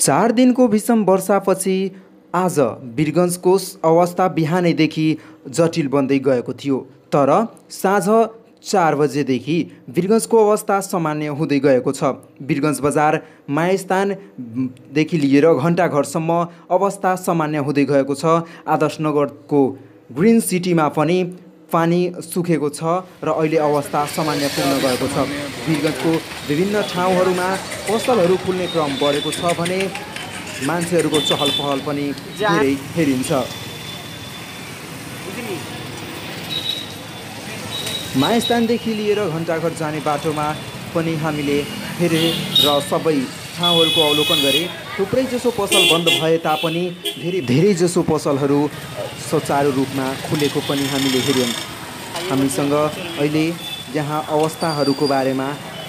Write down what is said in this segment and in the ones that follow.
चार दिनको भीषण वर्षापछि आज वीरगन्जको अवस्था बिहानैदेखि जटिल बन्दै गएको थियो। तर साँझ चार बजेदेखि वीरगन्जको अवस्था सामान्य हुँदै गएको छ। वीरगन्ज बजार मायास्थानदेखि लिएर घन्टाघरसम्म अवस्था सामान्य हुँदै गएको छ। आदर्शनगरको ग्रिन सिटीमा पनि पानी सुखेको छ र अहिले अवस्था सामान्य पुग्न गएको छ। वीरगन्जको विभिन्न ठाउँहरूमा पसलहरू खुल्ने क्रम बढेको छ भने मान्छेहरूको चहल पहल पनि धेरै हेरिन्छ। मायास्थानदेखि लिएर घन्टाघर जाने बाटोमा पनि हामीले हेरे र सबै ठाउँहरूको अवलोकन गरे थुप्रै जसो पसल बन्द भए तापनि धेरै धेरै जसो पसलहरू सुचारू रूपमा खुलेको पनि हामीले हेऱ्यौँ। हामीसँग अहिले यहाँ अवस्थाहरूको बारेमा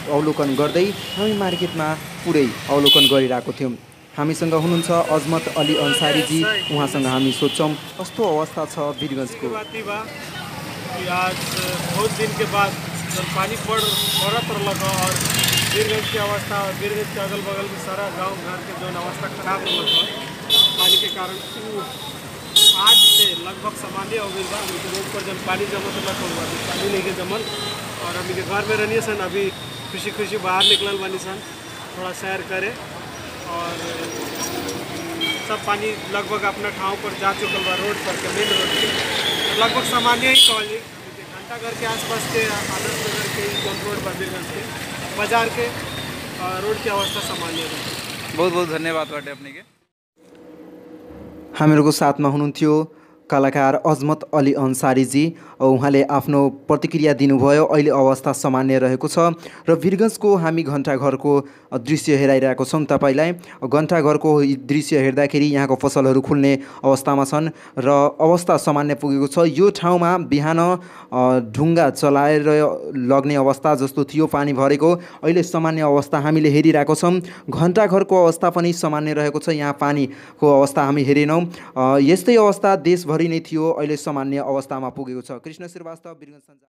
अवलोकन गर्दै हामी मार्केटमा पुरै अवलोकन गरिरहेको थियौँ। हामीसँग हुनुहुन्छ अजमत अली अन्सारीजी। उहाँसँग हामी सोध्छौँ कस्तो अवस्था छ वीरगन्जको आज बहुत दिन के बाद जब पानी पड़ पड़त रहलक और वीरगंज की अवस्था और वीरगंज के अगल बगल में सारा गाँव घर के जो अवस्था खराब रहलक पानी के कारण आज से लगभग सामान्य हो गई बा रोड पर जब पानी जमत रहलक हुआ पानी नहीं के जमल और अभी के घर में रहनी सन, अभी खुशी खुशी बाहर निकलल बनी सन। थोड़ा सैर करे और सब पानी लगभग अपना ठाव पर जा चुकल बा, रोड पर के मेन रोड पे तो लगभग सामान्य ही कहल घंटा घर के आसपास के आदर्श नगर के जौन रोड बा बीरगंज के। बाज़ार के रोड की अवस्था सामान्य रही। बहुत बहुत धन्यवाद बाटे अपने के। हमीर को साथ में हुनुहुन्थ्यो कलाकार अजमत अली अन्सारीजी उहाँले आफ्नो प्रतिक्रिया दिनुभयो। अहिले अवस्था सामान्य रहेको छ र वीरगन्जको हामी घन्टाघरको दृश्य हेराइरहेको छौँ। तपाईँलाई घन्टाघरको दृश्य हेर्दाखेरि यहाँको पसलहरू खुल्ने अवस्थामा छन् र अवस्था सामान्य पुगेको छ। यो ठाउँमा बिहान ढुङ्गा चलाएर लग्ने अवस्था जस्तो थियो पानी भरेको। अहिले सामान्य अवस्था हामीले हेरिरहेको छौँ। घन्टाघरको अवस्था पनि सामान्य रहेको छ। यहाँ पानीको अवस्था हामी हेरेनौँ। यस्तै अवस्था देशभरि नै थियो अहिले सामान्य अवस्थामा पुगेको छ। कृष्ण श्रीवास्तव